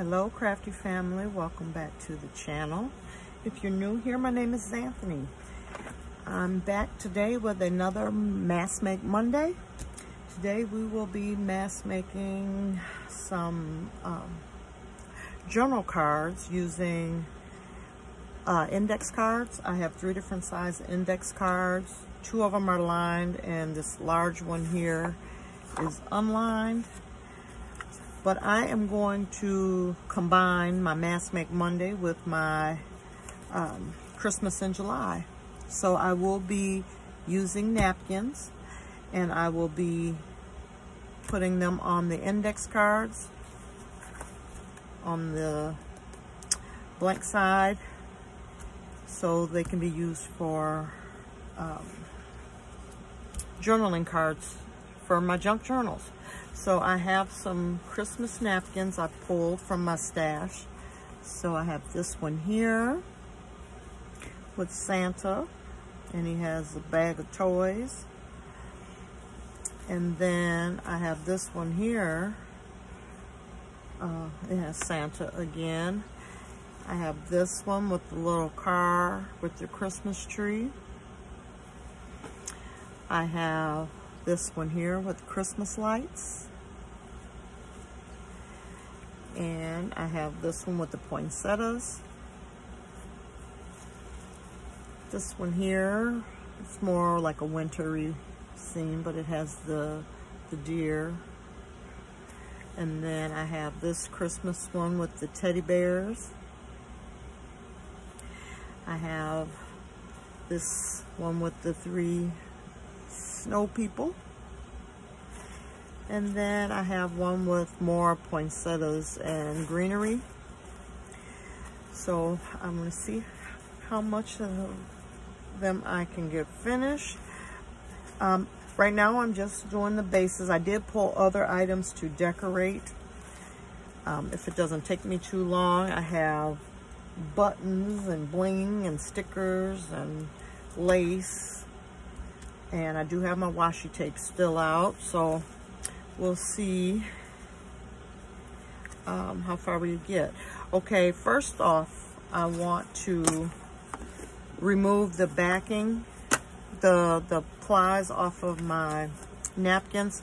Hello crafty family, welcome back to the channel. If you're new here, my name is Anthony. I'm back today with another Mass Make Monday. Today we will be mass making some um, journal cards using uh, index cards. I have three different size index cards. Two of them are lined and this large one here is unlined but I am going to combine my Mass Make Monday with my um, Christmas in July. So I will be using napkins and I will be putting them on the index cards on the blank side so they can be used for um, journaling cards for my junk journals. So I have some Christmas napkins I pulled from my stash. So I have this one here with Santa and he has a bag of toys. And then I have this one here. Uh, it has Santa again. I have this one with the little car with the Christmas tree. I have this one here with Christmas lights. And I have this one with the poinsettias. This one here, it's more like a wintry scene, but it has the, the deer. And then I have this Christmas one with the teddy bears. I have this one with the three snow people. And then I have one with more poinsettias and greenery. So I'm going to see how much of them I can get finished. Um, right now I'm just doing the bases. I did pull other items to decorate. Um, if it doesn't take me too long, I have buttons and bling and stickers and lace. And I do have my washi tape still out. So we'll see um, how far we get. Okay, first off, I want to remove the backing, the, the plies off of my napkins.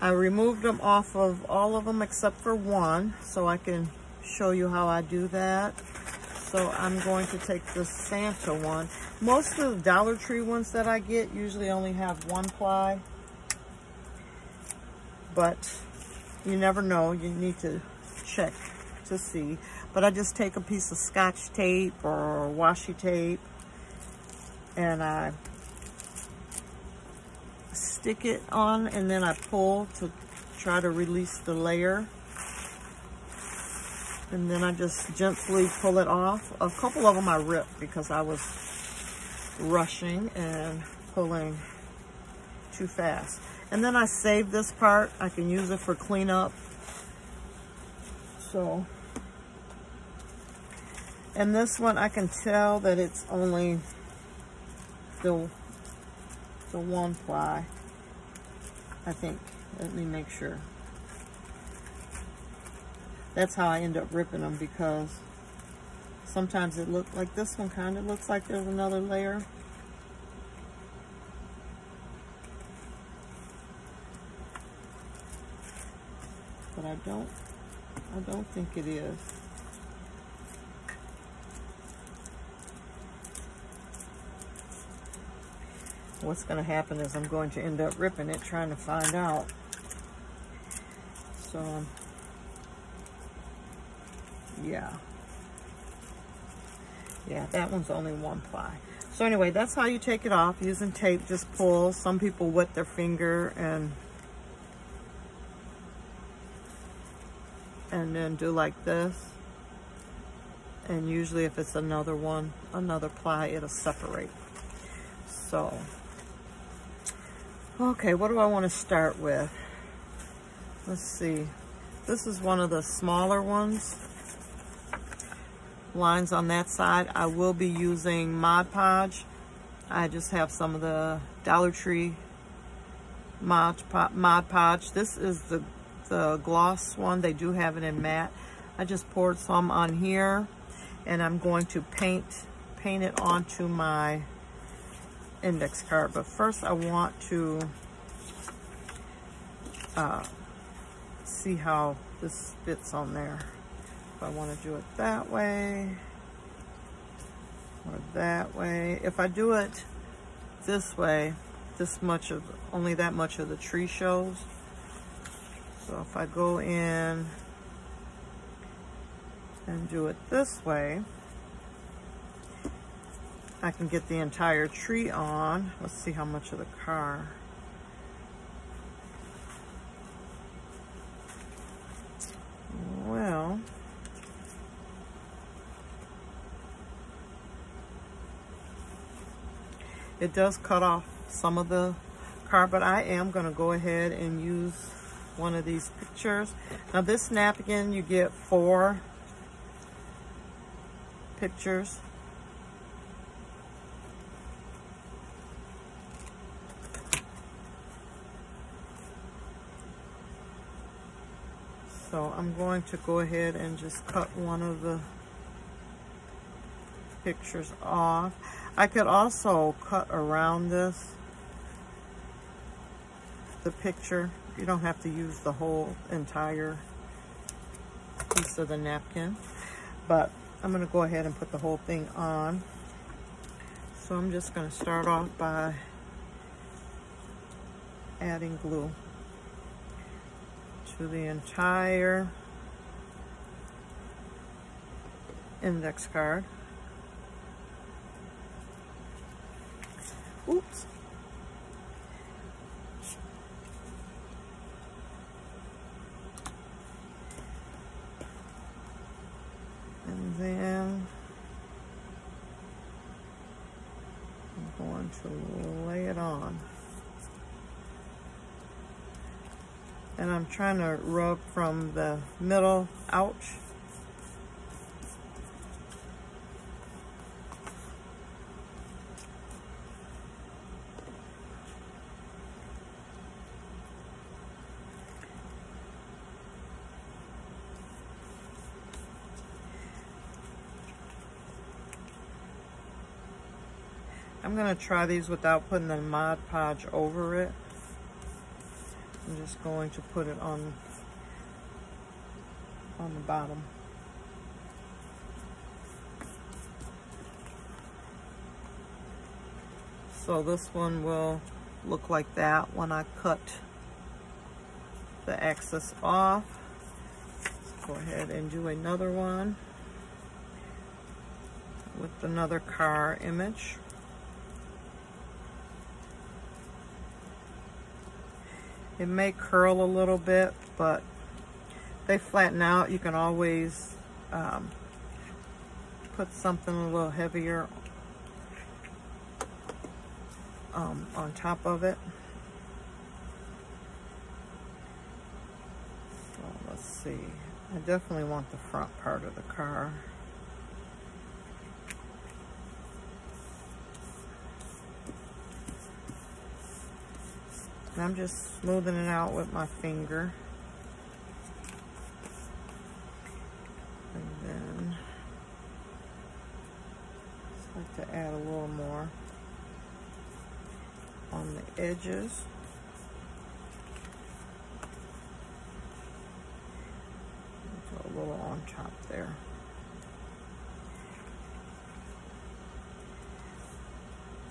I removed them off of all of them except for one, so I can show you how I do that. So I'm going to take the Santa one. Most of the Dollar Tree ones that I get usually only have one ply but you never know. You need to check to see. But I just take a piece of scotch tape or washi tape and I stick it on and then I pull to try to release the layer. And then I just gently pull it off. A couple of them I ripped because I was rushing and pulling too fast. And then I save this part. I can use it for cleanup. So, and this one I can tell that it's only the, the one ply. I think. Let me make sure. That's how I end up ripping them because sometimes it looks like this one kind of looks like there's another layer. But I don't, I don't think it is. What's going to happen is I'm going to end up ripping it trying to find out. So, yeah. Yeah, that one's only one ply. So anyway, that's how you take it off using tape. Just pull. Some people wet their finger and and then do like this. And usually if it's another one, another ply, it'll separate. So, okay, what do I want to start with? Let's see. This is one of the smaller ones. Lines on that side. I will be using Mod Podge. I just have some of the Dollar Tree Mod, Podge. This is the the gloss one. They do have it in matte. I just poured some on here and I'm going to paint paint it onto my index card. But first I want to uh, see how this fits on there. If I want to do it that way or that way. If I do it this way, this much of, only that much of the tree shows. So if I go in and do it this way, I can get the entire tree on. Let's see how much of the car. Well, it does cut off some of the car, but I am going to go ahead and use one of these pictures. Now this napkin, you get four pictures. So I'm going to go ahead and just cut one of the pictures off. I could also cut around this, the picture. You don't have to use the whole entire piece of the napkin, but I'm gonna go ahead and put the whole thing on. So I'm just gonna start off by adding glue to the entire index card. Oops. Then I'm going to lay it on. And I'm trying to rub from the middle out I'm going to try these without putting the Mod Podge over it. I'm just going to put it on, on the bottom. So this one will look like that when I cut the excess off. Let's go ahead and do another one with another car image. It may curl a little bit, but they flatten out. You can always um, put something a little heavier um, on top of it. So let's see. I definitely want the front part of the car. And I'm just smoothing it out with my finger. And then I like to add a little more on the edges. a little on top there.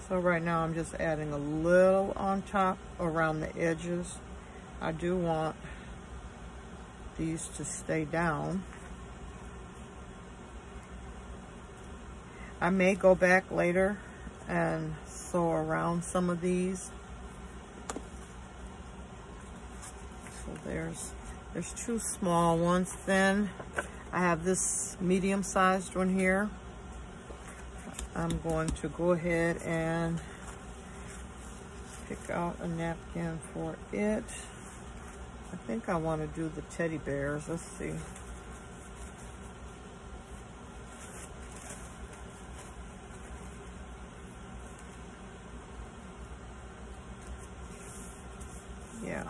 So right now I'm just adding a little on top around the edges. I do want these to stay down. I may go back later and sew around some of these. So there's there's two small ones. Then I have this medium-sized one here. I'm going to go ahead and pick out a napkin for it. I think I want to do the teddy bears. Let's see. Yeah.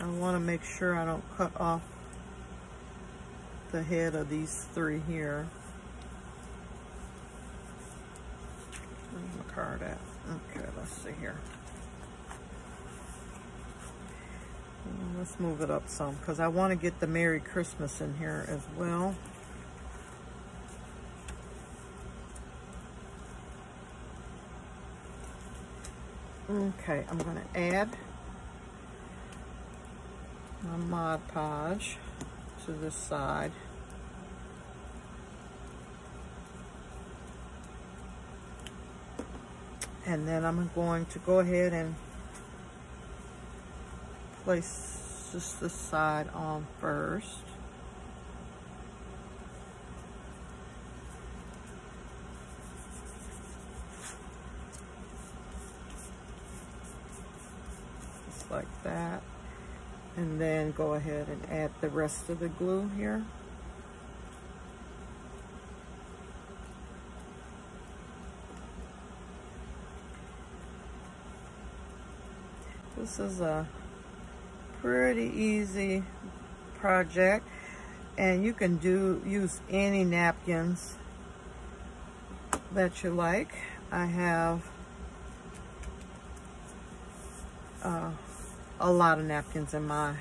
I want to make sure I don't cut off the head of these three here. Where's my card at? Okay, let's see here. Let's move it up some because I want to get the Merry Christmas in here as well. Okay, I'm going to add my Mod Podge to this side. And then I'm going to go ahead and place just this side on first. Just like that. And then go ahead and add the rest of the glue here. This is a pretty easy project and you can do use any napkins that you like. I have uh, a lot of napkins in my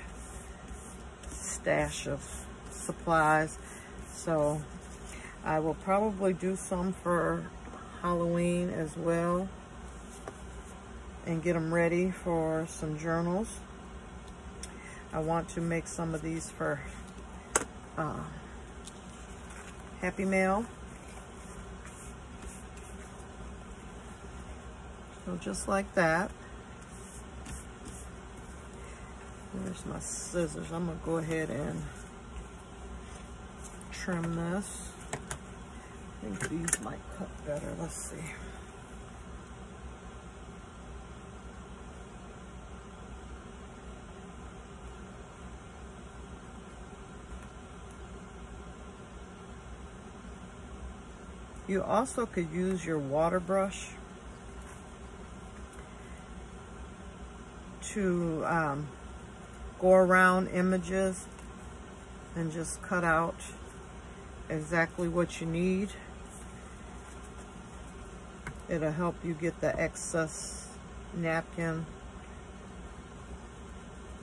stash of supplies so I will probably do some for Halloween as well and get them ready for some journals. I want to make some of these for uh, Happy Mail. So just like that. There's my scissors. I'm to go ahead and trim this. I think these might cut better. Let's see. You also could use your water brush to um, go around images and just cut out exactly what you need. It'll help you get the excess napkin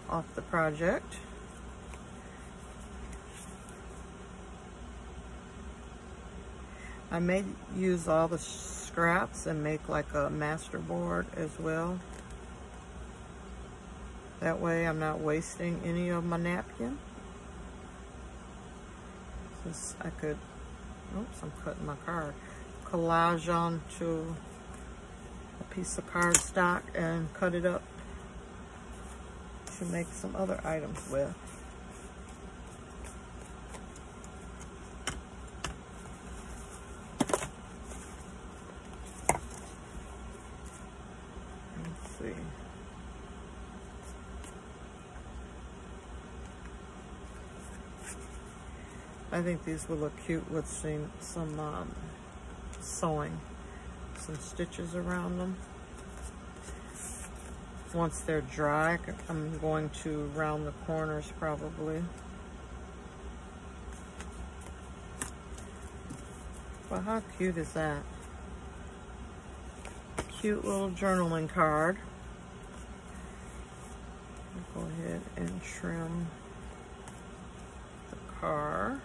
off the project. I may use all the scraps and make like a master board as well. That way I'm not wasting any of my napkin. Just I could, oops, I'm cutting my card. Collage onto a piece of cardstock and cut it up to make some other items with. I think these will look cute with some, some um, sewing, some stitches around them. Once they're dry, I'm going to round the corners probably. But how cute is that? Cute little journaling card. Go ahead and trim the car.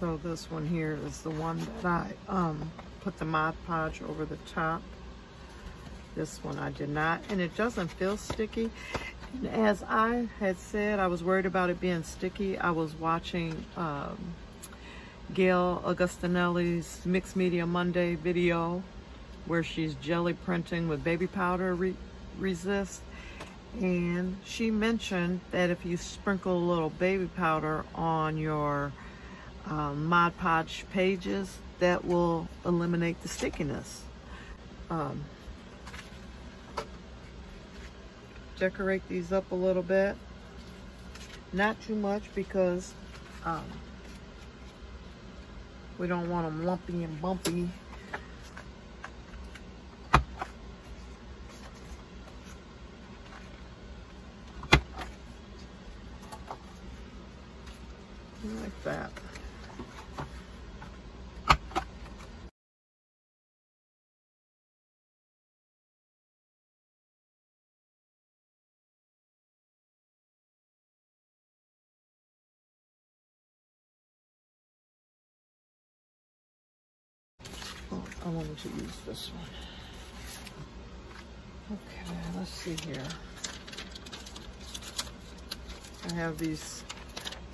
So this one here is the one that I um, put the Mod Podge over the top. This one I did not, and it doesn't feel sticky. And as I had said, I was worried about it being sticky. I was watching um, Gail Augustinelli's Mixed Media Monday video where she's jelly printing with baby powder re resist. And she mentioned that if you sprinkle a little baby powder on your um, Mod Podge pages, that will eliminate the stickiness. Um, decorate these up a little bit. Not too much because um, we don't want them lumpy and bumpy. Like that. Oh, I wanted to use this one. Okay, let's see here. I have these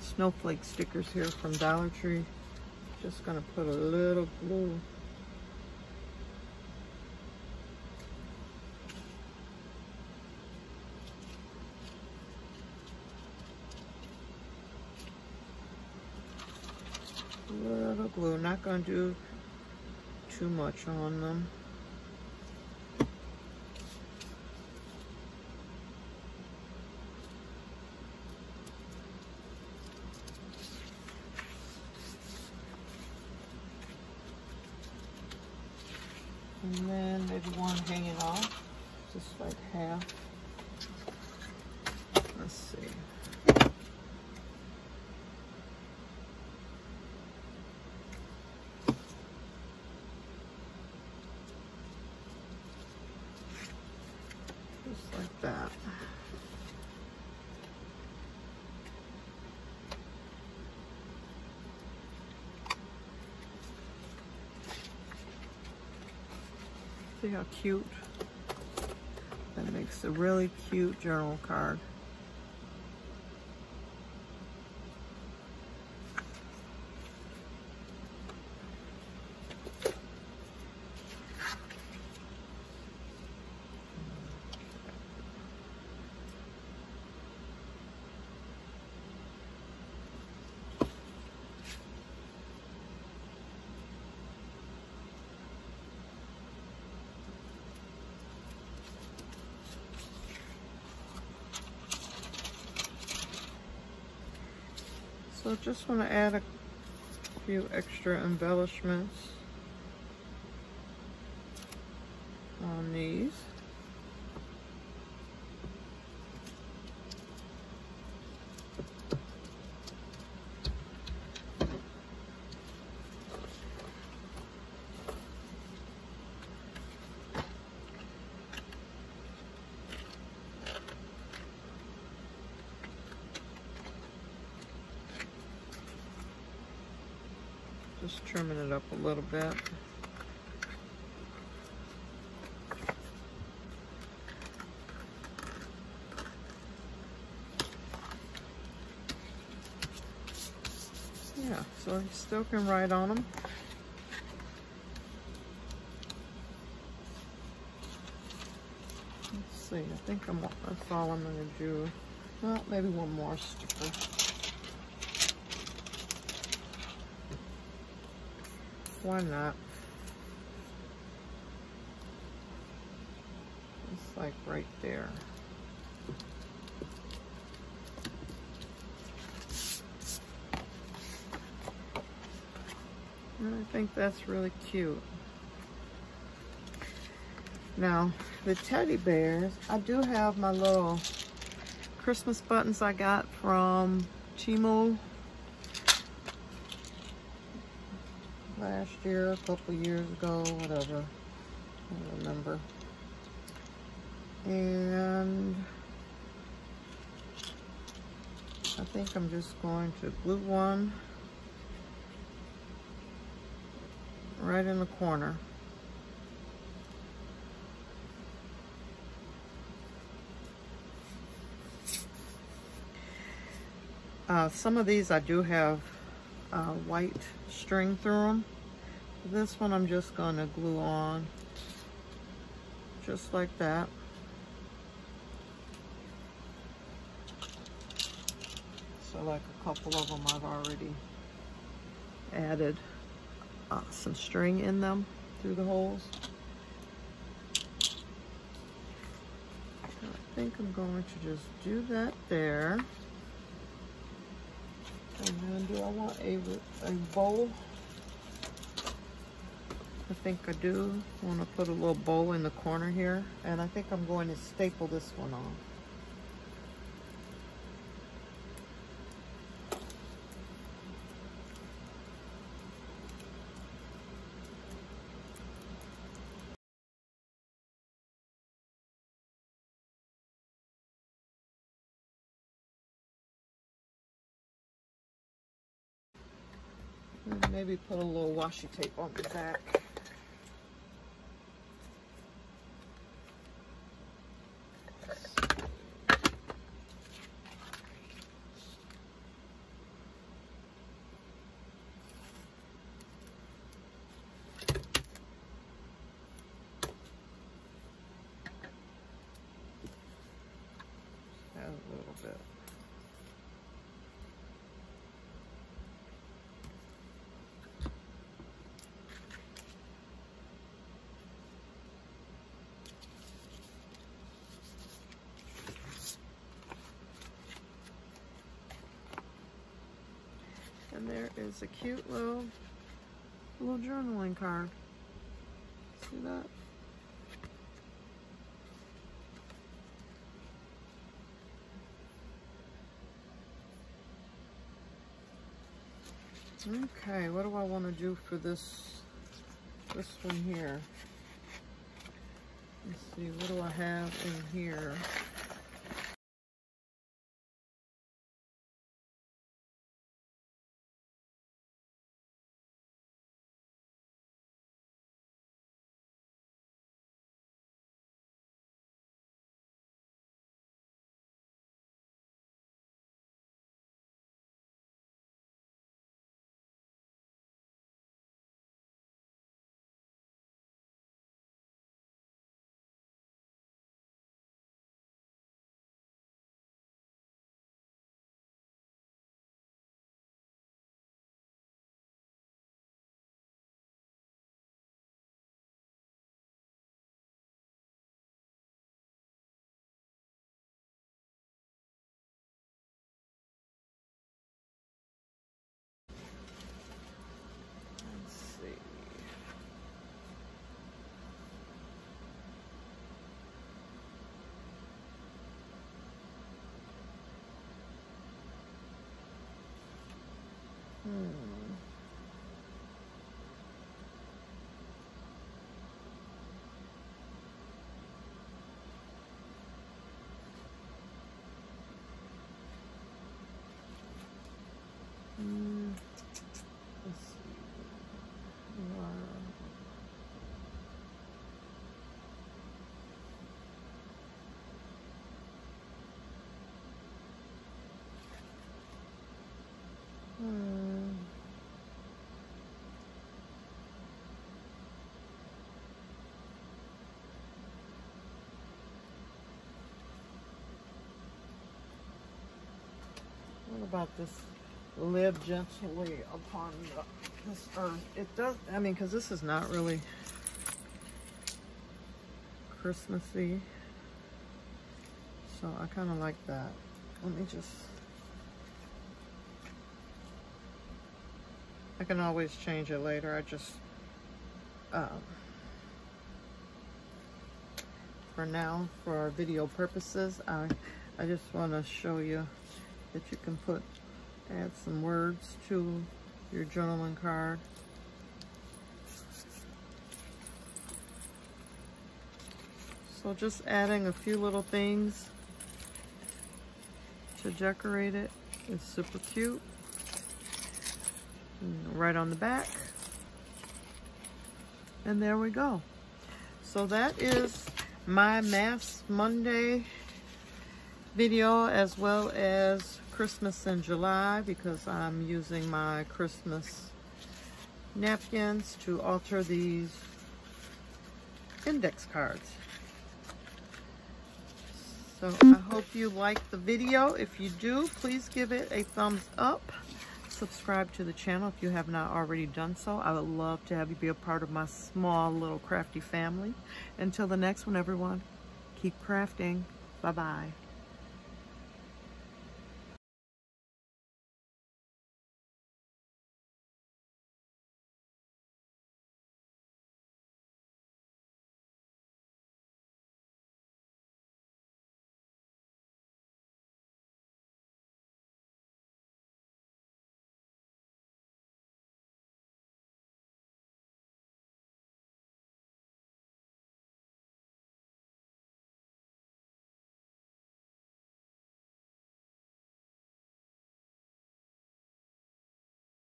snowflake stickers here from Dollar Tree. Just gonna put a little glue little glue. Not gonna do too much on them. And then maybe one hanging off, just like half. Let's see. Just like that. See how cute? That makes a really cute journal card. So just want to add a few extra embellishments on these. Just trimming it up a little bit. Yeah, so you still can write on them. Let's see, I think I'm, that's all I'm gonna do. Well, maybe one more sticker. Why not? It's like right there. And I think that's really cute. Now, the teddy bears, I do have my little Christmas buttons I got from Temu last year, a couple years ago, whatever. I don't remember. And I think I'm just going to glue one right in the corner. Uh, some of these I do have uh, white string through them. This one I'm just going to glue on just like that. So like a couple of them I've already added uh, some string in them through the holes. I think I'm going to just do that there. And then do I want a, a bowl? I think I do want to put a little bowl in the corner here. And I think I'm going to staple this one on. maybe put a little washi tape on the back. Add a little bit. There is a cute little little journaling card. See that? Okay, what do I want to do for this this one here? Let's see, what do I have in here? What about this live gently upon the, this earth? It does, I mean, because this is not really Christmassy. So I kind of like that. Let me just, I can always change it later. I just, um, for now, for video purposes, I, I just want to show you that you can put, add some words to your journaling card. So just adding a few little things to decorate it is super cute. And right on the back. And there we go. So that is my Mass Monday video as well as Christmas in July because I'm using my Christmas napkins to alter these index cards. So I hope you liked the video. If you do, please give it a thumbs up. Subscribe to the channel if you have not already done so. I would love to have you be a part of my small little crafty family. Until the next one, everyone, keep crafting. Bye-bye.